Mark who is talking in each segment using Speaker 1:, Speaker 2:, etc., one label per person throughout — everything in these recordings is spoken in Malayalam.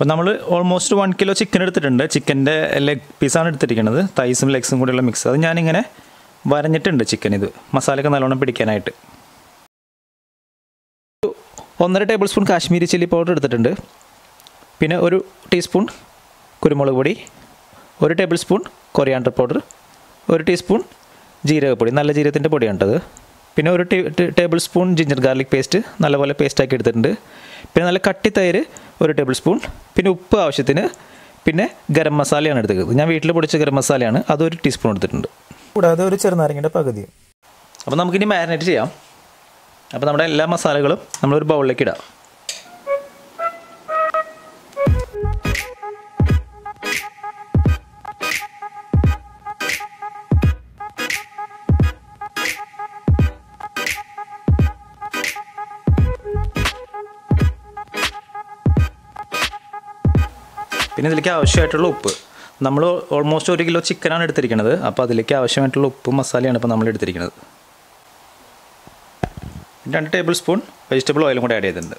Speaker 1: അപ്പോൾ നമ്മൾ ഓൾമോസ്റ്റ് വൺ കിലോ ചിക്കൻ എടുത്തിട്ടുണ്ട്. ചിക്കന്റെ ലെഗ് പീസാണ് എടുത്തിരിക്കുന്നത്. തൈസും ലെഗ്സും കൂടിയുള്ള മിക്സ് അത് ഞാനിങ്ങനെ വരഞ്ഞിട്ടുണ്ട് ചിക്കൻ ഇത്. മസാലയൊക്കെ നല്ലോണം പിടിക്കാനായിട്ട്. ഒന്നര tablespoon Kashmiri chilli powder എടുത്തിട്ടുണ്ട്. പിന്നെ ഒരു ടീസ്പൂൺ കുരുമുളക് പൊടി ഒരു ടേബിൾ സ്പൂൺ കൊറിയാണ്ടർ പൗഡർ ഒരു ടീസ്പൂൺ ജീരകപ്പൊടി നല്ല ജീരകത്തിന്റെ പൊടിയാണിട്ടത്. പിന്നെ ഒരു tablespoon ginger garlic paste നല്ലപോലെ പേസ്റ്റാക്കി എടുത്തിട്ടുണ്ട്. പിന്നെ നല്ല കട്ടി തൈര് ഒരു ടേബിൾ സ്പൂൺ പിന്നെ ഉപ്പ് ആവശ്യത്തിന് പിന്നെ ഗരം മസാലയാണ് എടുത്തേക്കുന്നത് ഞാൻ വീട്ടിൽ പൊടിച്ച ഗരം മസാലയാണ്. അതൊരു ടീസ്പൂൺ എടുത്തിട്ടുണ്ട്.
Speaker 2: കൂടാതെ ഒരു ചെറുനാരങ്ങയുടെ പകുതി.
Speaker 1: അപ്പോൾ നമുക്കിനി മാരിനേറ്റ് ചെയ്യാം. അപ്പോൾ നമ്മുടെ എല്ലാ മസാലകളും നമ്മളൊരു ബൗളിലേക്ക് ഇടാം. പിന്നെ ഇതിലേക്ക് ആവശ്യമായിട്ടുള്ള ഉപ്പ്. നമ്മൾ ഓൾമോസ്റ്റ് ഒരു കിലോ ചിക്കനാണ് എടുത്തിരിക്കുന്നത്. അപ്പോൾ അതിലേക്ക് ആവശ്യമായിട്ടുള്ള ഉപ്പും മസാലയാണ് ഇപ്പോൾ നമ്മൾ എടുത്തിരിക്കുന്നത്. രണ്ട് ടേബിൾ സ്പൂൺ വെജിറ്റബിൾ ഓയിലും കൂടെ ആഡ് ചെയ്തിട്ടുണ്ട്.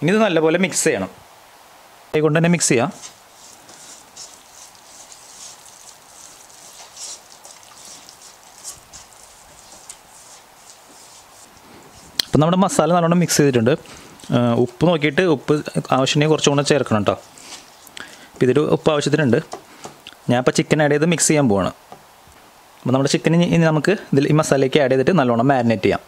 Speaker 1: ഇനി ഇത് നല്ലപോലെ മിക്സ് ചെയ്യണം. കൈ കൊണ്ട് തന്നെ മിക്സ് ചെയ്യാം. അപ്പം നമ്മുടെ മസാല നല്ലോണം മിക്സ് ചെയ്തിട്ടുണ്ട്. ഉപ്പ് നോക്കിയിട്ട് ഉപ്പ് ആവശ്യമെങ്കിൽ കുറച്ചും കൂടെ ചേർക്കണം കേട്ടോ. ഇതിൽ ഉപ്പ് ആവശ്യത്തിനുണ്ട് ഞാൻ ഇപ്പോൾ ചിക്കൻ ആഡ് ചെയ്ത് മിക്സ് ചെയ്യാൻ പോവാണ്. അപ്പോൾ നമ്മുടെ ചിക്കൻ ഇനി നമുക്ക് ഇതിൽ ഈ മസാലയ്ക്ക് ആഡ് ചെയ്തിട്ട് നല്ലോണം മാരിനേറ്റ് ചെയ്യാം.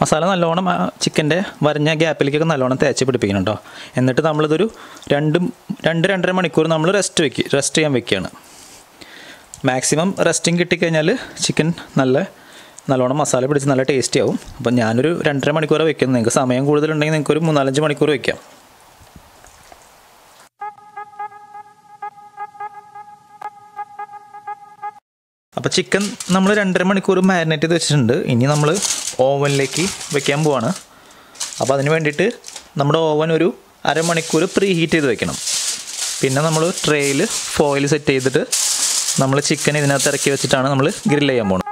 Speaker 1: മസാല നല്ലോണം ചിക്കന്റെ വരഞ്ഞ ഗ്യാപ്പിലേക്കൊക്കെ നല്ലോണം തേച്ച് പിടിപ്പിക്കണം കേട്ടോ എന്നിട്ട് നമ്മളിതൊരു രണ്ട് രണ്ട് രണ്ടര മണിക്കൂർ നമ്മൾ റെസ്റ്റ് വെക്കുക റെസ്റ്റ് ചെയ്യാൻ വെക്കുകയാണ്. മാക്സിമം റെസ്റ്റിംഗ് കിട്ടിക്കഴിഞ്ഞാൽ ചിക്കൻ നല്ല നല്ലോണം മസാല പിടിച്ച് നല്ല ടേസ്റ്റി ആവും. അപ്പം ഞാനൊരു രണ്ടര മണിക്കൂർ വെക്കുന്നത്. നിങ്ങൾക്ക് സമയം കൂടുതലുണ്ടെങ്കിൽ നിങ്ങൾക്ക് ഒരു മൂന്നാലഞ്ച് മണിക്കൂർ വെക്കാം. അപ്പോൾ ചിക്കൻ നമ്മൾ രണ്ടര മണിക്കൂർ മാരിനേറ്റ് ചെയ്ത് വെച്ചിട്ടുണ്ട്. ഇനി നമ്മൾ ഓവനിലേക്ക് വെക്കാൻ പോവാണ്. അപ്പോൾ അതിന് വേണ്ടിയിട്ട് നമ്മുടെ ഓവൻ ഒരു അരമണിക്കൂർ പ്രീ ഹീറ്റ് ചെയ്ത് വെക്കണം. പിന്നെ നമ്മൾ ട്രേയിൽ ഫോയിൽ സെറ്റ് ചെയ്തിട്ട് നമ്മൾ ചിക്കൻ ഇതിനകത്ത് ഇറക്കി വെച്ചിട്ടാണ് നമ്മൾ ഗ്രില്ല് ചെയ്യാൻ പോകുന്നത്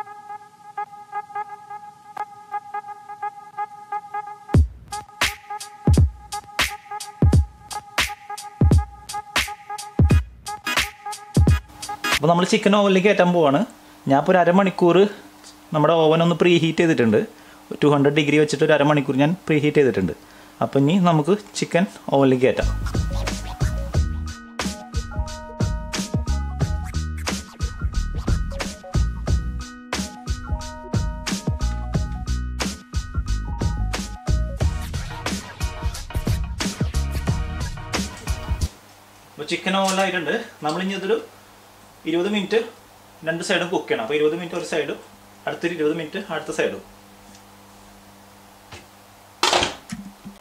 Speaker 1: അപ്പോൾ നമ്മൾ ചിക്കൻ ഓവനിലേക്ക് കയറ്റാൻ പോവാണ്. ഞാനിപ്പോൾ ഒരു അരമണിക്കൂർ നമ്മുടെ ഓവൻ ഒന്ന് പ്രീ ഹീറ്റ് ചെയ്തിട്ടുണ്ട്. ടു ഹൺഡ്രഡ് ഡിഗ്രി വെച്ചിട്ട് ഒരു അരമണിക്കൂർ ഞാൻ പ്രീ ഹീറ്റ് ചെയ്തിട്ടുണ്ട്. അപ്പം ഇനി നമുക്ക് ചിക്കൻ ഓവനിലേക്ക് കയറ്റാം ചിക്കൻ ഓവനിലായിട്ടുണ്ട് നമ്മളിനി അതൊരു ഇരുപത് മിനിറ്റ് രണ്ട് സൈഡും കുക്ക് ചെയ്യണം. അപ്പോൾ ഇരുപത് മിനിറ്റ് ഒരു സൈഡും അടുത്തൊരു ഇരുപത് മിനിറ്റ് അടുത്ത സൈഡും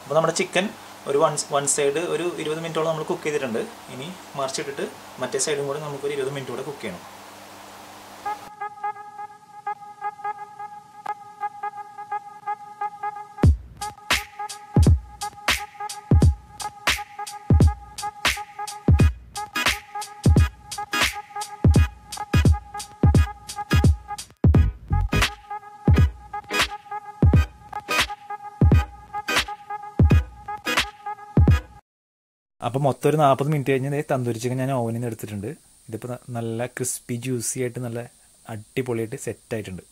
Speaker 1: അപ്പോൾ നമ്മുടെ ചിക്കൻ ഒരു വൺ വൺ സൈഡ് ഒരു ഇരുപത് മിനിറ്റോളം നമ്മൾ കുക്ക് ചെയ്തിട്ടുണ്ട്. ഇനി മറിച്ചിട്ടിട്ട് മറ്റേ സൈഡും കൂടെ നമുക്കൊരു ഇരുപത് മിനിറ്റ് കൂടെ കുക്ക് ചെയ്യണം. അപ്പോൾ മൊത്തം ഒരു നാൽപ്പത് മിനിറ്റ് കഴിഞ്ഞ് തന്തൂരി ചിക്കൻ ഞാൻ ഓവനിൽ നിന്ന് എടുത്തിട്ടുണ്ട്. ഇതിപ്പോൾ നല്ല ക്രിസ്പി ജ്യൂസി ആയിട്ട് നല്ല അടിപൊളിയായിട്ട് സെറ്റ് ആയിട്ടുണ്ട്.